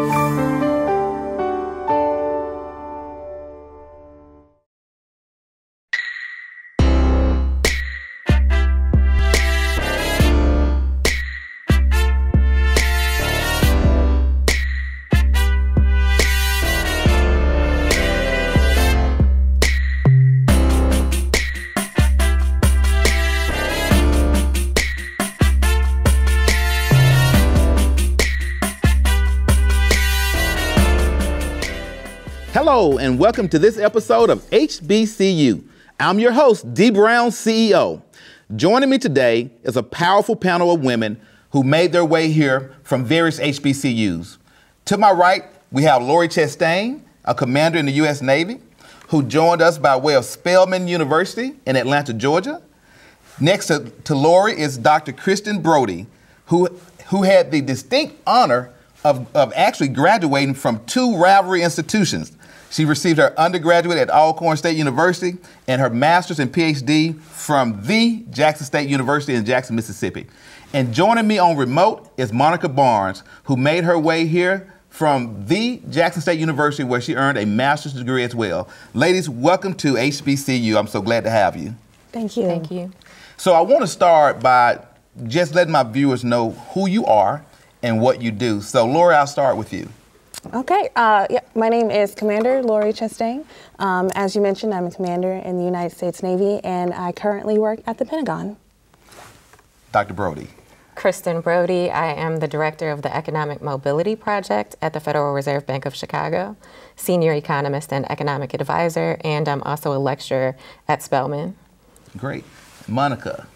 Hello, and welcome to this episode of HBCYou. I'm your host, Dee Brown, CEO. Joining me today is a powerful panel of women who made their way here from various HBCUs. To my right, we have Lori Chestang, a commander in the U.S. Navy, who joined us by way of Spelman University in Atlanta, Georgia. Next to, to Lori is Dr. Kristen Broady, who, who had the distinct honor of, of actually graduating from two rivalry institutions, she received her undergraduate at Alcorn State University and her master's and PhD from the Jackson State University in Jackson, Mississippi. And joining me on remote is Monica Barnes, who made her way here from the Jackson State University, where she earned a master's degree as well. Ladies, welcome to HBCYou. I'm so glad to have you. Thank you. Thank you. So I want to start by just letting my viewers know who you are and what you do. So, Lori, I'll start with you. Okay, uh, yeah, my name is Commander Lori Chestang. Um, as you mentioned, I'm a commander in the United States Navy, and I currently work at the Pentagon. Dr. Broady. Kristen Broady. I am the director of the Economic Mobility Project at the Federal Reserve Bank of Chicago, senior economist and economic advisor, and I'm also a lecturer at Spelman. Great. Monica.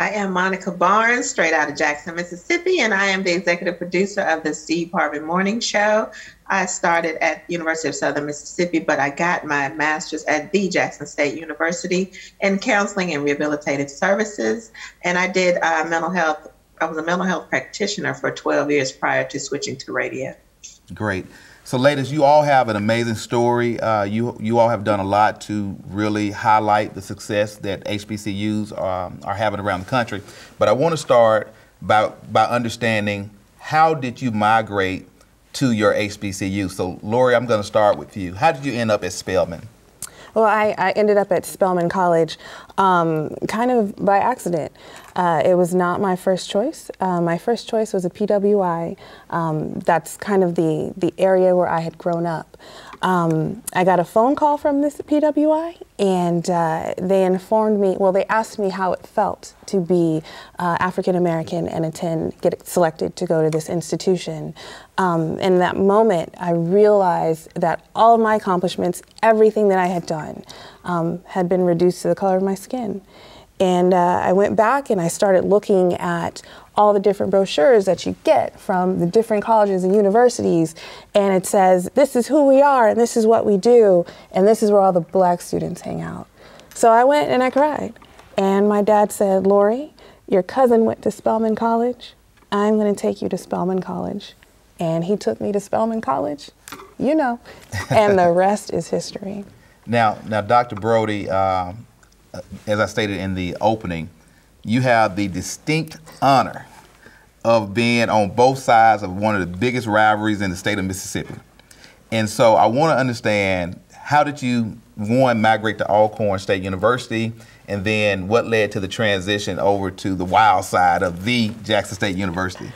I am Monica Barnes, straight out of Jackson, Mississippi, and I am the executive producer of the Steve Harvey Morning Show. I started at University of Southern Mississippi, but I got my master's at the Jackson State University in counseling and rehabilitative services, and I did uh, mental health. I was a mental health practitioner for 12 years prior to switching to radio. Great. So, ladies, you all have an amazing story. Uh, you you all have done a lot to really highlight the success that HBCUs um, are having around the country. But I want to start by by understanding how did you migrate to your HBCU. So, Lori, I'm going to start with you. How did you end up at Spelman? Well, I, I ended up at Spelman College um, kind of by accident. Uh, it was not my first choice. Uh, my first choice was a PWI. Um, that's kind of the, the area where I had grown up. Um, I got a phone call from this PWI, and uh, they informed me. Well, they asked me how it felt to be uh, African American and attend, get selected to go to this institution. Um, in that moment, I realized that all of my accomplishments, everything that I had done, um, had been reduced to the color of my skin. And uh, I went back and I started looking at all the different brochures that you get from the different colleges and universities. And it says, this is who we are and this is what we do. And this is where all the black students hang out. So I went and I cried. And my dad said, Lori, your cousin went to Spelman College. I'm going to take you to Spelman College. And he took me to Spelman College, you know, and the rest is history. Now, now, Dr. Broady, um, as I stated in the opening, you have the distinct honor of being on both sides of one of the biggest rivalries in the state of Mississippi. And so I want to understand how did you, one, migrate to Alcorn State University, and then what led to the transition over to the wild side of the Jackson State University?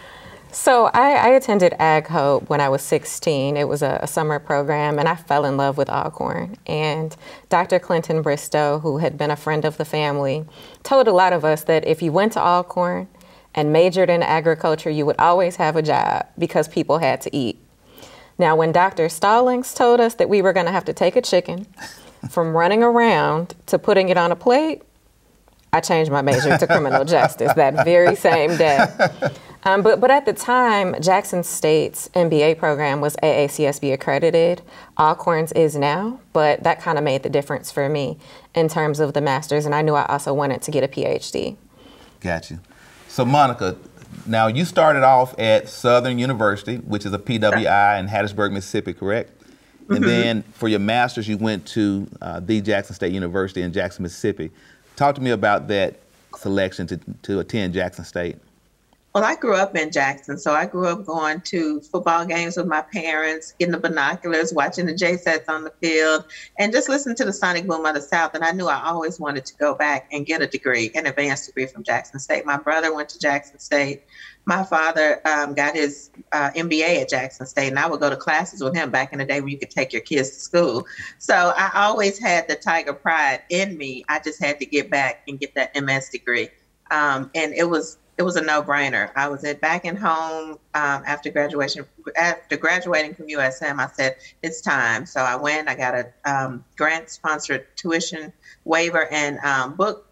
So I, I, attended Ag Hope when I was 16. It was a, a, summer program, and I fell in love with Alcorn. And Dr. Clinton Bristow, who had been a friend of the family, told a lot of us that if you went to Alcorn and majored in agriculture, you would always have a job because people had to eat. Now, when Dr. Stallings told us that we were going to have to take a chicken from running around to putting it on a plate, I changed my major to criminal justice that very same day. Um, but, but at the time, Jackson State's MBA program was AACSB accredited. Alcorn's is now, but that kind of made the difference for me in terms of the master's, and I knew I also wanted to get a PhD. Got you. So, Monica, now you started off at Southern University, which is a PWI in Hattiesburg, Mississippi, correct? Mm-hmm. And then for your master's, you went to uh, the Jackson State University in Jackson, Mississippi. Talk to me about that selection to, to attend Jackson State. Well, I grew up in Jackson, so I grew up going to football games with my parents, getting the binoculars, watching the J-Settes on the field, and just listening to the sonic boom of the South. And I knew I always wanted to go back and get a degree, an advanced degree from Jackson State. My brother went to Jackson State. My father um, got his uh, MBA at Jackson State, and I would go to classes with him back in the day when you could take your kids to school. So I always had the Tiger pride in me. I just had to get back and get that MS degree. Um, and it was it was a no-brainer. I was at back in home um, after graduation. After graduating from USM, I said it's time. So I went. I got a um, grant-sponsored tuition waiver and um, book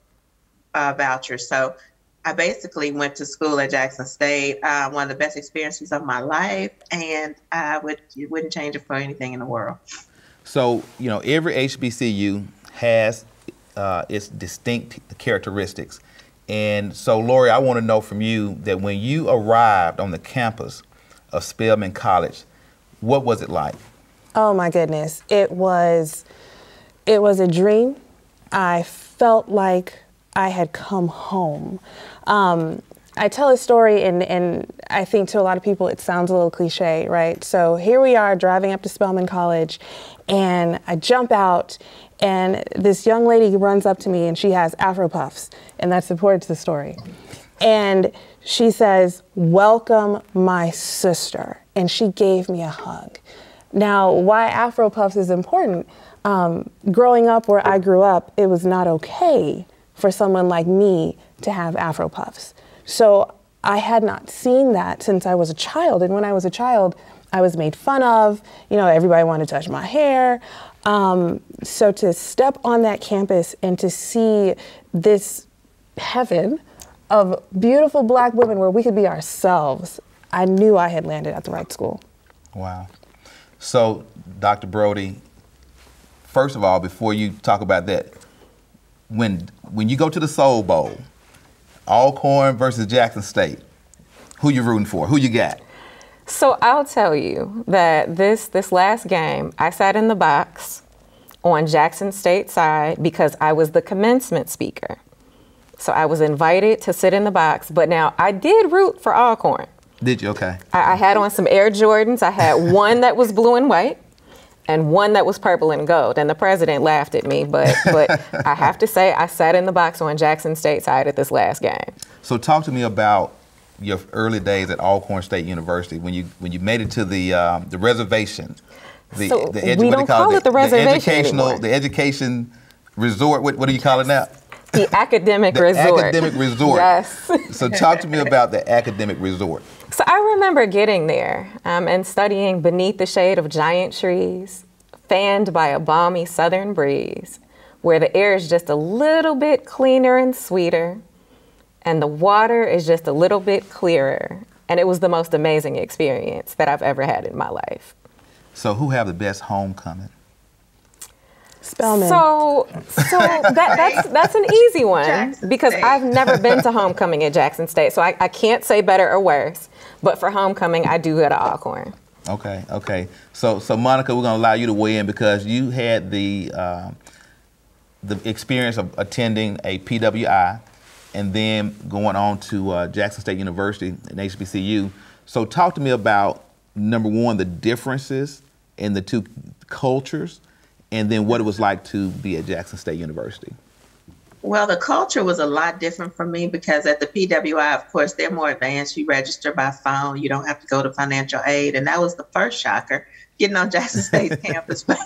uh, voucher. So I basically went to school at Jackson State. Uh, one of the best experiences of my life, and I would wouldn't change it for anything in the world. So you know, every HBCU has uh, its distinct characteristics. And so, Lori, I want to know from you that when you arrived on the campus of Spelman College, what was it like? Oh my goodness, it was it was a dream. I felt like I had come home. Um, I tell a story, and, and I think to a lot of people it sounds a little cliche, right? So here we are driving up to Spelman College, and I jump out, and this young lady runs up to me and she has Afro puffs, and that's important to the story. And she says, Welcome, my sister. And she gave me a hug. Now, why Afro puffs is important, um, growing up where I grew up, it was not okay for someone like me to have Afro puffs. So I had not seen that since I was a child. And when I was a child, I was made fun of. You know, everybody wanted to touch my hair. Um, so to step on that campus and to see this heaven of beautiful black women where we could be ourselves, I knew I had landed at the right school. Wow. So, Dr. Broady, first of all, before you talk about that, when when you go to the Soul Bowl, Alcorn versus Jackson State, who you rooting for? Who you got? So I'll tell you that this this last game, I sat in the box on Jackson State side because I was the commencement speaker. So I was invited to sit in the box, but now I did root for Alcorn. Did you? Okay. I, I had on some Air Jordans. I had one that was blue and white and one that was purple and gold. And the president laughed at me, but but I have to say I sat in the box on Jackson State side at this last game. So talk to me about your early days at Alcorn State University when you when you made it to the um, the reservation. The, so the edu- we don't call it, it the, the reservation the educational anymore. the education resort. What, what do you call it now? The academic resort. the resort. Academic resort. yes. so talk to me about the academic resort. So I remember getting there um, and studying beneath the shade of giant trees, fanned by a balmy southern breeze, where the air is just a little bit cleaner and sweeter, and the water is just a little bit clearer. And it was the most amazing experience that I've ever had in my life. So, who have the best homecoming? Spelman. So, so that, that's that's an easy one Jackson because State. I've never been to homecoming at Jackson State, so I, I can't say better or worse. But for homecoming, I do go to Alcorn. Okay, okay. So, so Monica, we're going to allow you to weigh in because you had the uh, the experience of attending a PWI and then going on to uh, Jackson State University and HBCU. So, talk to me about number one, the differences in the two cultures, and then what it was like to be at Jackson State University. Well, the culture was a lot different for me because at the PWI, of course, they're more advanced. You register by phone, you don't have to go to financial aid. And that was the first shocker getting on Jackson State's campus. But,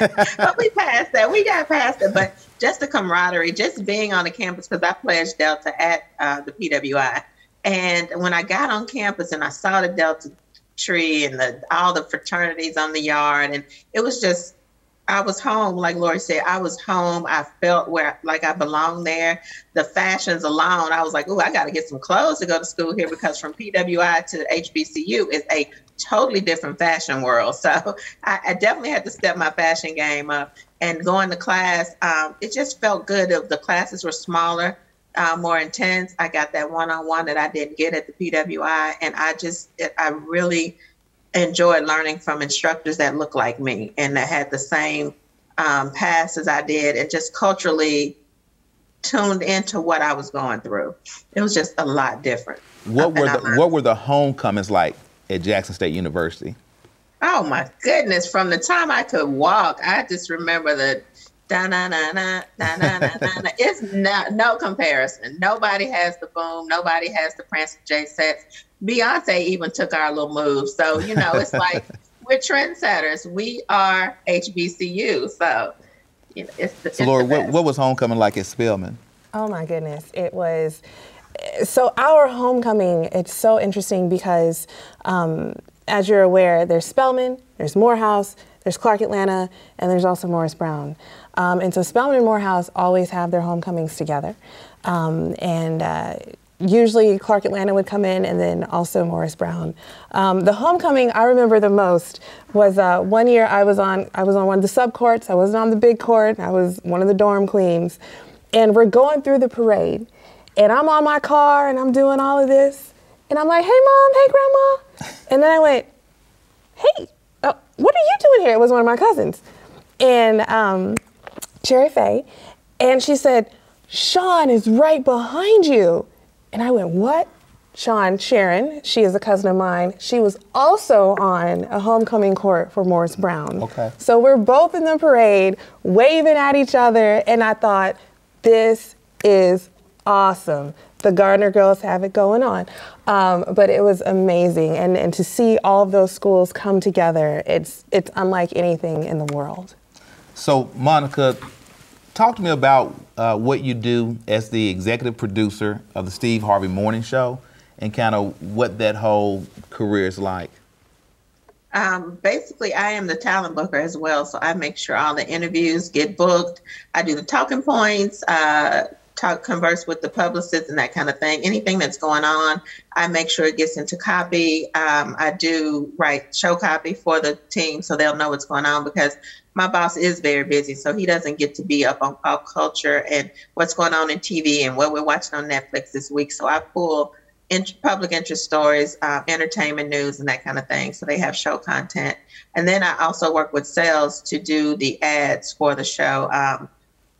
but we passed that. We got past it. But just the camaraderie, just being on the campus, because I pledged Delta at uh, the PWI. And when I got on campus and I saw the Delta tree and the, all the fraternities on the yard, and it was just I was home, like Lori said, I was home. I felt where like I belonged there. The fashions alone, I was like, oh, I got to get some clothes to go to school here because from PWI to HBCU is a totally different fashion world. So I, I definitely had to step my fashion game up. And going to class, um, it just felt good. The classes were smaller, uh, more intense. I got that one-on-one that I didn't get at the PWI, and I just, I really enjoyed learning from instructors that looked like me and that had the same um, past as I did, and just culturally tuned into what I was going through. It was just a lot different. What were the what were the homecomings like at Jackson State University? Oh my goodness! From the time I could walk, I just remember the da na na na na na na na. It's no, no comparison. Nobody has the boom. Nobody has the Prancer J-Settes. Beyonce even took our little moves. So you know, it's like we're trendsetters. We are HBCU. So you know, it's the. So, Laura, what, what was homecoming like at Spelman? Oh my goodness, it was. So our homecoming, it's so interesting because, um, as you're aware, there's Spelman, there's Morehouse, there's Clark Atlanta, and there's also Morris Brown. Um, and so Spelman and Morehouse always have their homecomings together. Um, and uh, usually Clark Atlanta would come in and then also Morris Brown. Um, the homecoming I remember the most was uh, one year I was on I was on one of the sub courts. I wasn't on the big court. I was one of the dorm queens, and we're going through the parade, and I'm on my car and I'm doing all of this, and I'm like, hey mom, hey grandma, and then I went, hey, uh, what are you doing here? It was one of my cousins, and um, Cherry Faye, and she said, Sean is right behind you. And I went, What? Sean Sharon, she is a cousin of mine. She was also on a homecoming court for Morris Brown. Okay. So we're both in the parade, waving at each other, and I thought, this is awesome. The Gardner girls have it going on. Um, but it was amazing. And, and to see all of those schools come together, it's, it's unlike anything in the world. So, Monica, talk to me about uh, what you do as the executive producer of the Steve Harvey Morning Show and kind of what that whole career is like. Um, basically, I am the talent booker as well, so I make sure all the interviews get booked. I do the talking points, uh, talk, converse with the publicists, and that kind of thing. Anything that's going on, I make sure it gets into copy. Um, I do write show copy for the team so they'll know what's going on because my boss is very busy, so he doesn't get to be up on pop culture and what's going on in TV and what we're watching on Netflix this week. So I pull in public interest stories, um, entertainment news, and that kind of thing. So they have show content. And then I also work with sales to do the ads for the show. Um,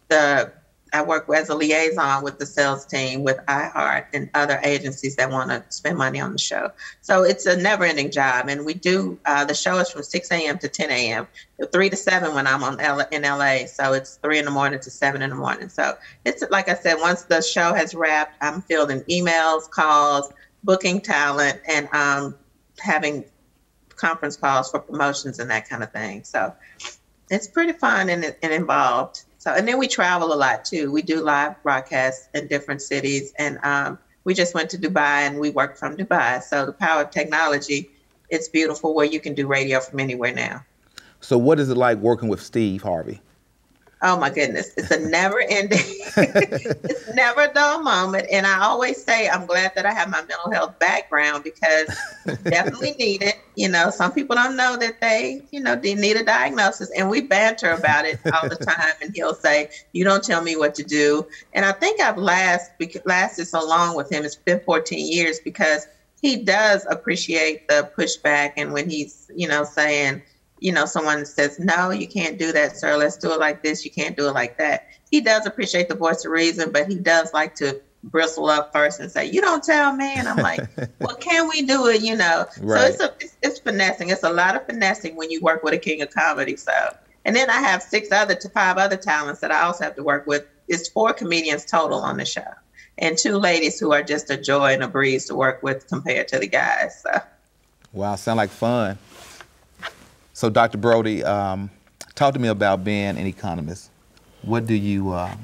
the I work as a liaison with the sales team with iHeart and other agencies that want to spend money on the show. So it's a never ending job. And we do, uh, the show is from 6 a.m. to 10 a.m., 3 to 7 when I'm on L- in LA. So it's 3 in the morning to 7 in the morning. So it's like I said, once the show has wrapped, I'm fielding emails, calls, booking talent, and um, having conference calls for promotions and that kind of thing. So it's pretty fun and, and involved. So, and then we travel a lot too. We do live broadcasts in different cities, and um, we just went to Dubai and we work from Dubai. So, the power of technology, it's beautiful where you can do radio from anywhere now. So, what is it like working with Steve Harvey? Oh my goodness. It's a never ending, it's never a dull moment. And I always say, I'm glad that I have my mental health background because definitely need it. You know, some people don't know that they, you know, they need a diagnosis. And we banter about it all the time. And he'll say, You don't tell me what to do. And I think I've last, lasted so long with him. It's been 14 years because he does appreciate the pushback. And when he's, you know, saying, you know, someone says, no, you can't do that, sir. Let's do it like this. You can't do it like that. He does appreciate the voice of reason, but he does like to bristle up first and say, you don't tell me. And I'm like, well, can we do it? You know, right. so it's, a, it's, it's finessing. It's a lot of finessing when you work with a king of comedy. So, and then I have six other to five other talents that I also have to work with. It's four comedians total on the show and two ladies who are just a joy and a breeze to work with compared to the guys. So. Wow, sound like fun. So, Dr. Broady, um, talk to me about being an economist. What do you uh,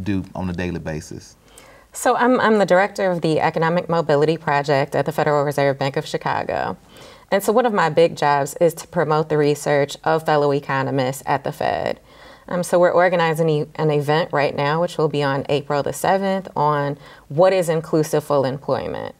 do on a daily basis? So, I'm, I'm the director of the Economic Mobility Project at the Federal Reserve Bank of Chicago. And so, one of my big jobs is to promote the research of fellow economists at the Fed. Um, so, we're organizing an event right now, which will be on April the 7th, on what is inclusive full employment.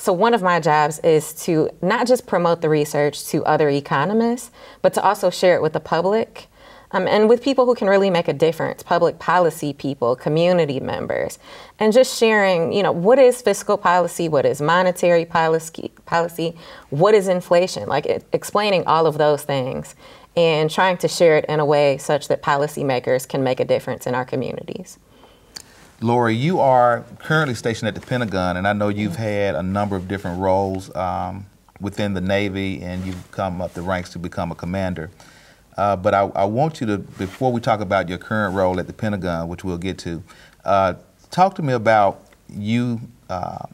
So, one of my jobs is to not just promote the research to other economists, but to also share it with the public um, and with people who can really make a difference public policy people, community members, and just sharing, you know, what is fiscal policy, what is monetary policy, policy what is inflation, like it, explaining all of those things and trying to share it in a way such that policymakers can make a difference in our communities. Lori, you are currently stationed at the Pentagon, and I know you've had a number of different roles um, within the Navy, and you've come up the ranks to become a commander. Uh, but I, I, want you to, before we talk about your current role at the Pentagon, which we'll get to, uh, talk to me about you uh,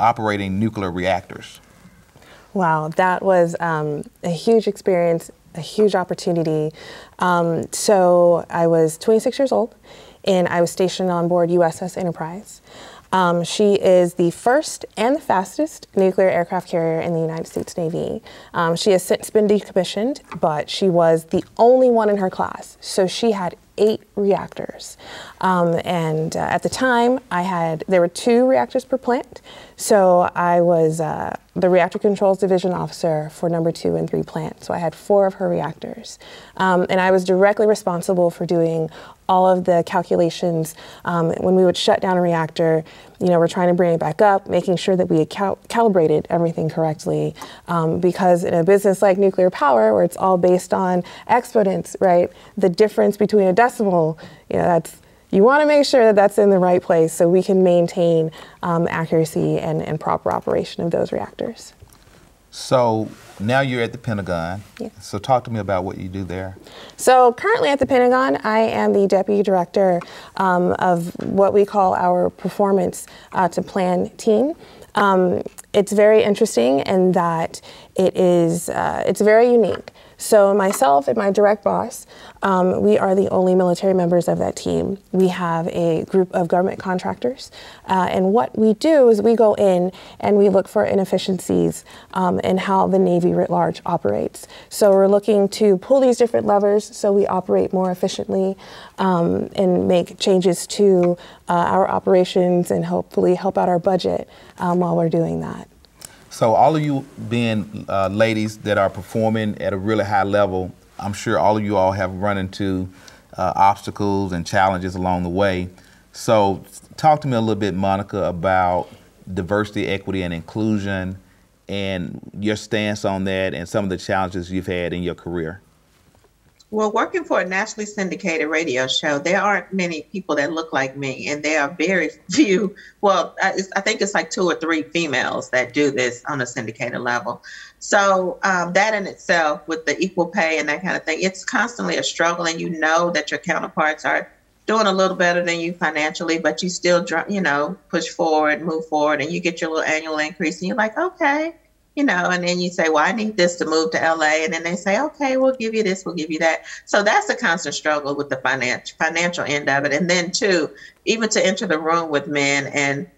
operating nuclear reactors. Wow, that was um, a huge experience, a huge opportunity. Um, so I was 26 years old and I was stationed on board USS Enterprise. Um, she is the first and the fastest nuclear aircraft carrier in the United States Navy. Um, she has since been decommissioned, but she was the only one in her class. So she had eight reactors. Um, and uh, at the time, I had, there were two reactors per plant. So I was uh, the reactor controls division officer for number two and three plants. So I had four of her reactors. Um, and I was directly responsible for doing all of the calculations um, when we would shut down a reactor. You know, we're trying to bring it back up, making sure that we had cal- calibrated everything correctly. Um, because in a business like nuclear power, where it's all based on exponents, right, the difference between a you know, that's you want to make sure that that's in the right place so we can maintain um, accuracy and, and proper operation of those reactors. So now you're at the Pentagon. Yeah. So talk to me about what you do there. So currently at the Pentagon, I am the deputy director um, of what we call our performance uh, to plan team. Um, it's very interesting in that it is uh, it's very unique. So myself and my direct boss, um, we are the only military members of that team. We have a group of government contractors, uh, and what we do is we go in and we look for inefficiencies um, in how the Navy writ large operates. So we're looking to pull these different levers so we operate more efficiently um, and make changes to uh, our operations and hopefully help out our budget um, while we're doing that. So all of you being uh, ladies that are performing at a really high level, I'm sure all of you all have run into uh, obstacles and challenges along the way. So talk to me a little bit, Monica, about diversity, equity, and inclusion and your stance on that and some of the challenges you've had in your career. Well, working for a nationally syndicated radio show, there aren't many people that look like me, and there are very few. Well, I, I think it's like two or three females that do this on a syndicated level. So um, that in itself, with the equal pay and that kind of thing, it's constantly a struggle, and you know that your counterparts are doing a little better than you financially, but you still, you know, push forward, move forward, and you get your little annual increase, and you're like, okay you know, and then you say, well, I need this to move to LA. And then they say, okay, we'll give you this, we'll give you that. So that's a constant struggle with the financial financial end of it. And then too, even to enter the room with men and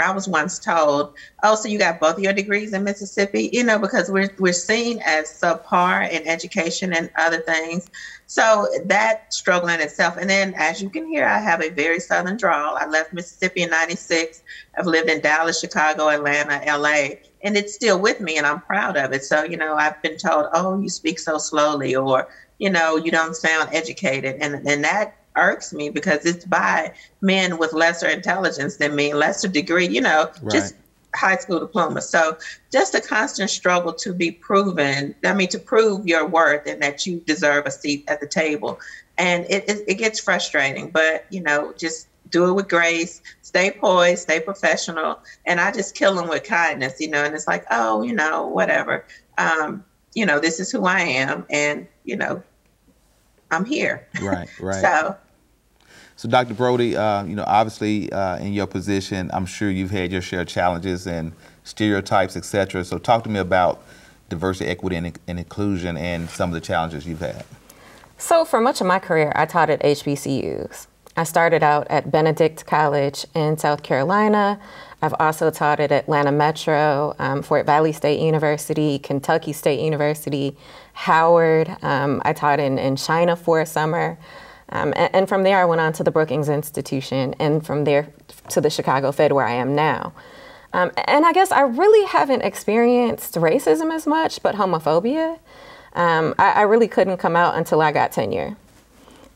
I was once told, "Oh, so you got both your degrees in Mississippi?" You know, because we're we're seen as subpar in education and other things. So that struggle in itself. And then, as you can hear, I have a very southern drawl. I left Mississippi in '96. I've lived in Dallas, Chicago, Atlanta, LA, and it's still with me, and I'm proud of it. So you know, I've been told, "Oh, you speak so slowly," or you know, you don't sound educated, and and that irks me because it's by men with lesser intelligence than me, lesser degree, you know, right. just high school diploma. So just a constant struggle to be proven, I mean, to prove your worth and that you deserve a seat at the table. And it, it, it gets frustrating, but, you know, just do it with grace, stay poised, stay professional. And I just kill them with kindness, you know, and it's like, oh, you know, whatever. Um, you know, this is who I am. And, you know, I'm here. Right, right. so so, Dr. Broady, uh, you know, obviously uh, in your position, I'm sure you've had your share of challenges and stereotypes, et cetera. So, talk to me about diversity, equity, and, and inclusion and some of the challenges you've had. So, for much of my career, I taught at HBCUs. I started out at Benedict College in South Carolina. I've also taught at Atlanta Metro, um, Fort Valley State University, Kentucky State University, Howard. Um, I taught in, in China for a summer. Um, and, and, from there, I went on to the Brookings Institution, and from there to the Chicago Fed, where I am now. Um, and I guess I really haven't experienced racism as much, but homophobia. Um, I, I, really couldn't come out until I got tenure.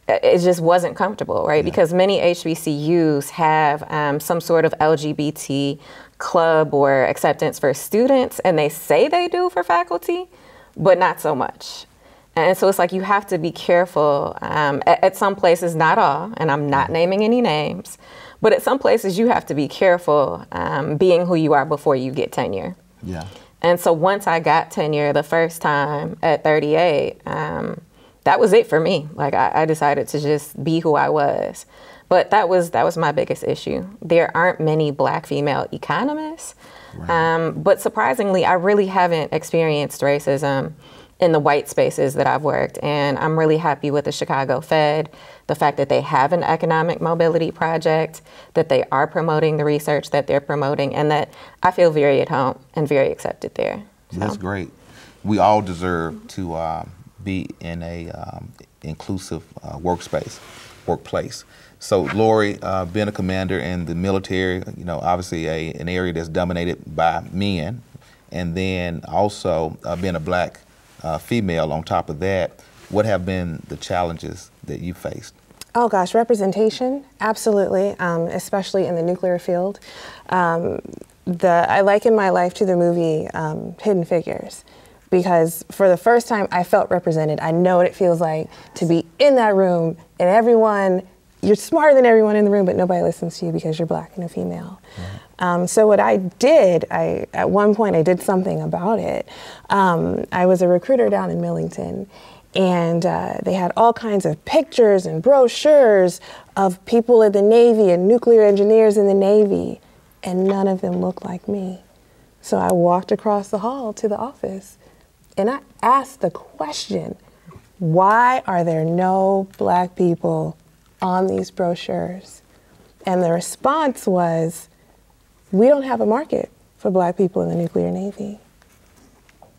It just wasn't comfortable, right? Yeah. Because many HBCUs have um, some sort of LGBT club or acceptance for students, and they say they do for faculty, but not so much. And so it's like you have to be careful. Um, at, at, some places, not all, and I'm not naming any names, But at some places, you have to be careful um, being who you are before you get tenure. Yeah. And so once I got tenure the first time at 38, um, that was it for me. Like I, I, decided to just be who I was. But that was that was my biggest issue. There aren't many black female economists. Right. Um, but surprisingly, I really haven't experienced racism in the white spaces that I've worked. And I'm really happy with the Chicago Fed, the fact that they have an economic mobility project, that they are promoting the research that they're promoting, and that I feel very at home and very accepted there. So. That's great. We all deserve to uh, be in a um, inclusive uh, workspace, workplace. So, Lori, uh, being a commander in the military, you know, obviously a, an area that's dominated by men, and then also uh, being a black uh, female on top of that, what have been the challenges that you faced? Oh gosh, representation, absolutely, um, especially in the nuclear field. Um, the I liken my life to the movie um, Hidden Figures because for the first time I felt represented. I know what it feels like to be in that room and everyone, you're smarter than everyone in the room, but nobody listens to you because you're black and a female. Um, so what I did, I at one point I did something about it. Um, I was a recruiter down in Millington, and uh, they had all kinds of pictures and brochures of people in the Navy and nuclear engineers in the Navy, and none of them looked like me. So I walked across the hall to the office, and I asked the question, why are there no black people on these brochures? And the response was, we don't have a market for black people in the nuclear navy.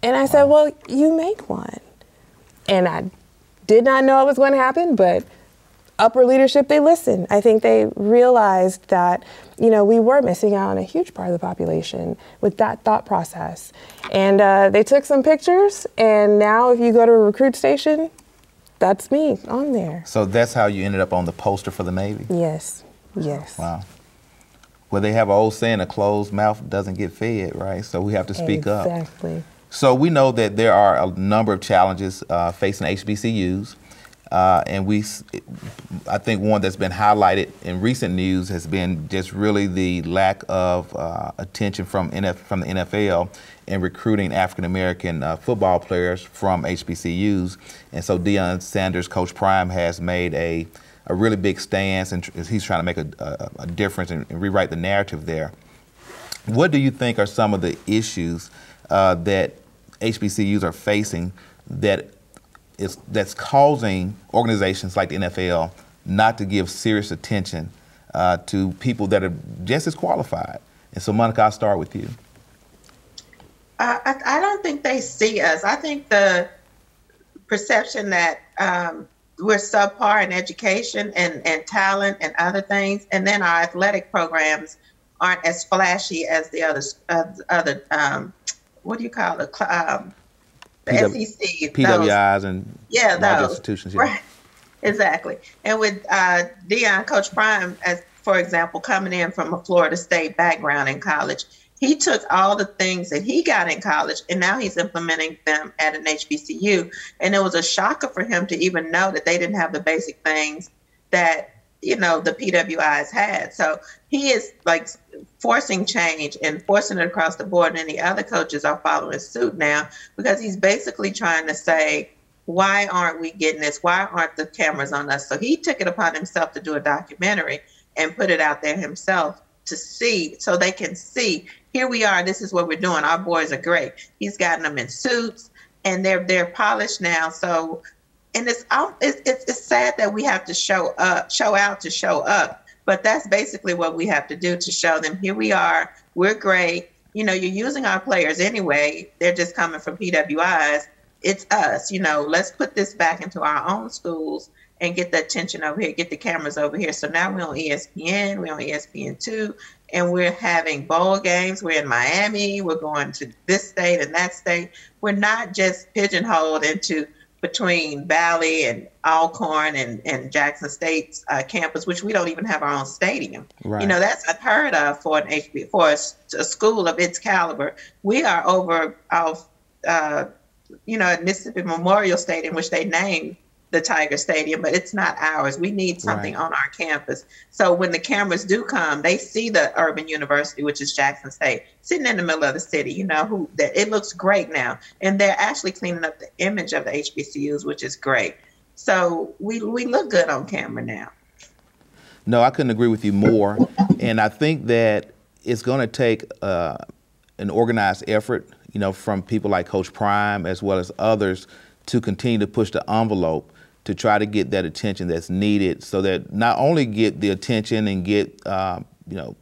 And I said, well, you make one. And I did not know it was going to happen, but upper leadership, they listened. I think they realized that, you know, we were missing out on a huge part of the population with that thought process. And uh, they took some pictures, and now if you go to a recruit station, that's me on there. So that's how you ended up on the poster for the Navy? Yes, yes. Wow well, they have an old saying, a closed mouth doesn't get fed, right? So we have to speak exactly. up. Exactly. So we know that there are a number of challenges uh, facing HBCUs. Uh, and we, I think one that's been highlighted in recent news has been just really the lack of uh, attention from NF, from the NFL in recruiting African American uh, football players from HBCUs. And so Deion Sanders, Coach Prime, has made a a really big stance, and he's trying to make a, a, a difference and, and, rewrite the narrative there. What do you think are some of the issues uh, that HBCUs are facing that is that's causing organizations like the NFL not to give serious attention uh, to people that are just as qualified? And so, Monica, I'll start with you. I, I, don't think they see us. I think the perception that um, we're subpar in education and, and talent and other things. And then our athletic programs aren't as flashy as the other, uh, other um, what do you call it? Um, the PW, SEC. PWIs those. and yeah, those. institutions. Yeah. Right. Exactly. And with uh, Deion, Coach Prime, as for example, coming in from a Florida State background in college, he took all the things that he got in college and now he's implementing them at an HBCU. And it was a shocker for him to even know that they didn't have the basic things that, you know, the PWIs had. So he is like forcing change and forcing it across the board. And the other coaches are following suit now because he's basically trying to say, why aren't we getting this? Why aren't the cameras on us? So he took it upon himself to do a documentary and put it out there himself to see so they can see here we are. This is what we're doing. Our boys are great. He's gotten them in suits, and they're they're polished now. So, and it's it's it's, sad that we have to show up, show out to show up. But that's basically what we have to do to show them here we are. We're great. You know, you're using our players anyway. They're just coming from PWIs. It's us. You know, let's put this back into our own schools and get the attention over here, get the cameras over here. So now we're on ESPN, we're on ESPN2, and we're having bowl games. We're in Miami, we're going to this state and that state. We're not just pigeonholed into between Valley and Alcorn and, and Jackson State's uh, campus, which we don't even have our own stadium. Right. You know, that's unheard of for an HB, for a, a school of its caliber. We are over our, uh, you know, at Mississippi Memorial Stadium, which they named the Tiger Stadium, but it's not ours. We need something right. on our campus. So when the cameras do come, they see the Urban University, which is Jackson State, sitting in the middle of the city. You know, who that it looks great now, and they're actually cleaning up the image of the HBCUs, which is great. So we we look good on camera now. No, I couldn't agree with you more, and I think that it's going to take uh, an organized effort, you know, from people like Coach Prime as well as others to continue to push the envelope to try to get that attention that's needed so that not only get the attention and get uh, you know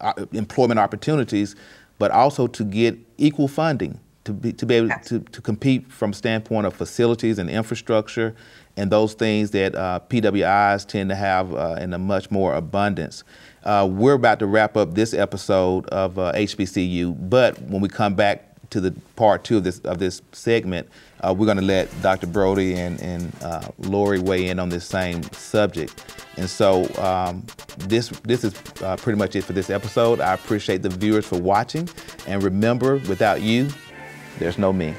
uh, employment opportunities, but also to get equal funding to be, to be able to, to compete from standpoint of facilities and infrastructure and those things that uh, PWIs tend to have uh, in a much more abundance. Uh, we're about to wrap up this episode of HBCYou, uh, but when we come back to the part two of this of this segment, uh, we're going to let Dr. Broady and, and uh, Lori weigh in on this same subject. And so um, this this is uh, pretty much it for this episode. I appreciate the viewers for watching, and remember, without you, there's no me.